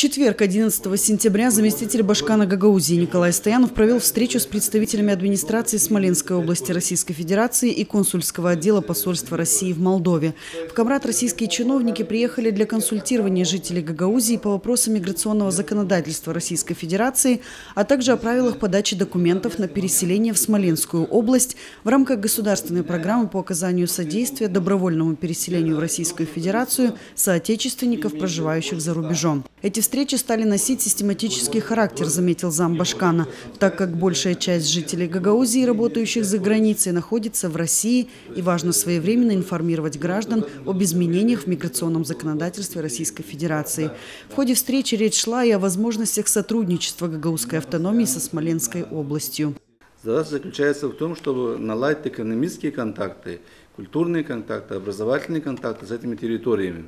четверг, 11 сентября, заместитель Башкана Гагаузии Николай Стоянов провел встречу с представителями администрации Смоленской области Российской Федерации и консульского отдела посольства России в Молдове. В Камрад российские чиновники приехали для консультирования жителей Гагаузии по вопросам миграционного законодательства Российской Федерации, а также о правилах подачи документов на переселение в Смоленскую область в рамках государственной программы по оказанию содействия добровольному переселению в Российскую Федерацию соотечественников, проживающих за рубежом. Эти встречи стали носить систематический характер, заметил зам Башкана, так как большая часть жителей Гагаузии, работающих за границей, находится в России и важно своевременно информировать граждан об изменениях в миграционном законодательстве Российской Федерации. В ходе встречи речь шла и о возможностях сотрудничества гагаузской автономии со Смоленской областью. Задача заключается в том, чтобы наладить экономические контакты, культурные контакты, образовательные контакты с этими территориями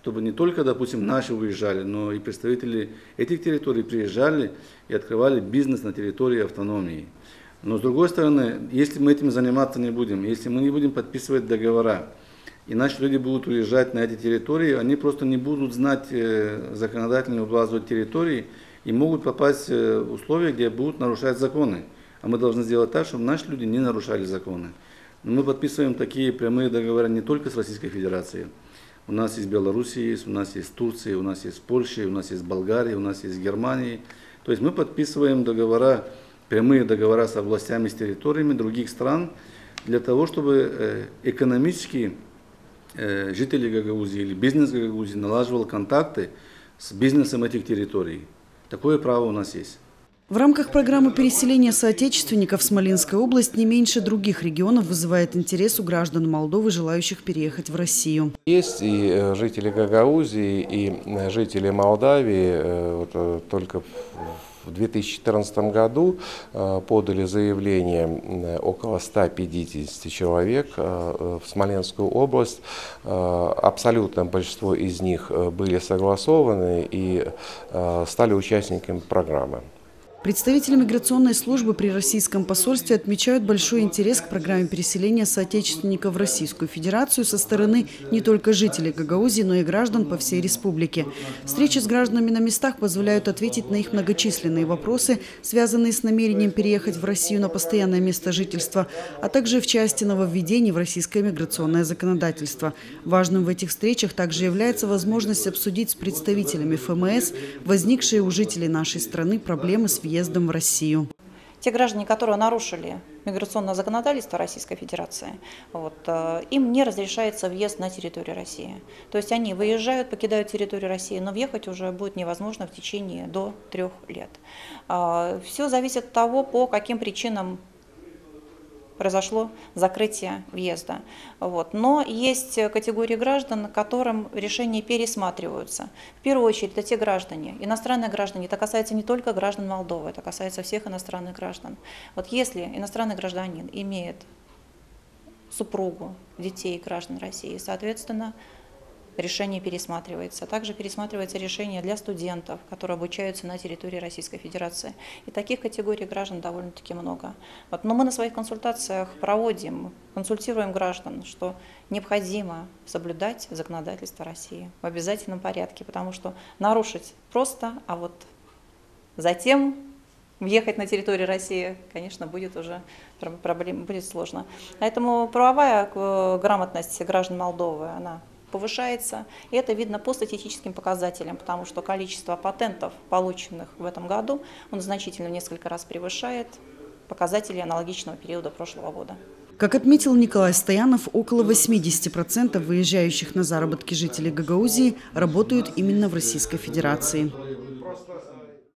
чтобы не только, допустим, наши выезжали, но и представители этих территорий приезжали и открывали бизнес на территории автономии. Но с другой стороны, если мы этим заниматься не будем, если мы не будем подписывать договора, и наши люди будут уезжать на эти территории, они просто не будут знать э, законодательную базу территории и могут попасть э, в условия, где будут нарушать законы. А мы должны сделать так, чтобы наши люди не нарушали законы. Но мы подписываем такие прямые договоры не только с Российской Федерацией, у нас есть Белоруссия, есть, у нас есть Турция, у нас есть Польша, у нас есть Болгария, у нас есть Германия. То есть мы подписываем договора, прямые договора с областями, с территориями других стран для того, чтобы э, экономически э, жители Гагаузии или бизнес Гагаузии налаживал контакты с бизнесом этих территорий. Такое право у нас есть. В рамках программы переселения соотечественников Смоленская область не меньше других регионов вызывает интерес у граждан Молдовы, желающих переехать в Россию. Есть и э, жители Гагаузии, и э, жители Молдавии. Э, вот только в 2014 году подали заявление около 150 человек в Смоленскую область. Абсолютное большинство из них были согласованы и стали участниками программы. Представители миграционной службы при российском посольстве отмечают большой интерес к программе переселения соотечественников в Российскую Федерацию со стороны не только жителей Гагаузии, но и граждан по всей республике. Встречи с гражданами на местах позволяют ответить на их многочисленные вопросы, связанные с намерением переехать в Россию на постоянное место жительства, а также в части нововведений в российское миграционное законодательство. Важным в этих встречах также является возможность обсудить с представителями ФМС возникшие у жителей нашей страны проблемы с въездом в Россию. Те граждане, которые нарушили миграционное законодательство Российской Федерации, вот, э, им не разрешается въезд на территорию России. То есть они выезжают, покидают территорию России, но въехать уже будет невозможно в течение до трех лет. Э, Все зависит от того, по каким причинам произошло закрытие въезда. Вот. Но есть категории граждан, которым решения пересматриваются. В первую очередь это те граждане, иностранные граждане, это касается не только граждан Молдовы, это касается всех иностранных граждан. Вот если иностранный гражданин имеет супругу, детей граждан России, соответственно, решение пересматривается. Также пересматривается решение для студентов, которые обучаются на территории Российской Федерации. И таких категорий граждан довольно-таки много. Вот. Но мы на своих консультациях проводим, консультируем граждан, что необходимо соблюдать законодательство России в обязательном порядке, потому что нарушить просто, а вот затем въехать на территорию России, конечно, будет уже проблем, будет сложно. Поэтому правовая э, грамотность граждан Молдовы, она повышается. И это видно по статистическим показателям, потому что количество патентов, полученных в этом году, он значительно в несколько раз превышает показатели аналогичного периода прошлого года. Как отметил Николай Стоянов, около 80% выезжающих на заработки жителей Гагаузии работают именно в Российской Федерации.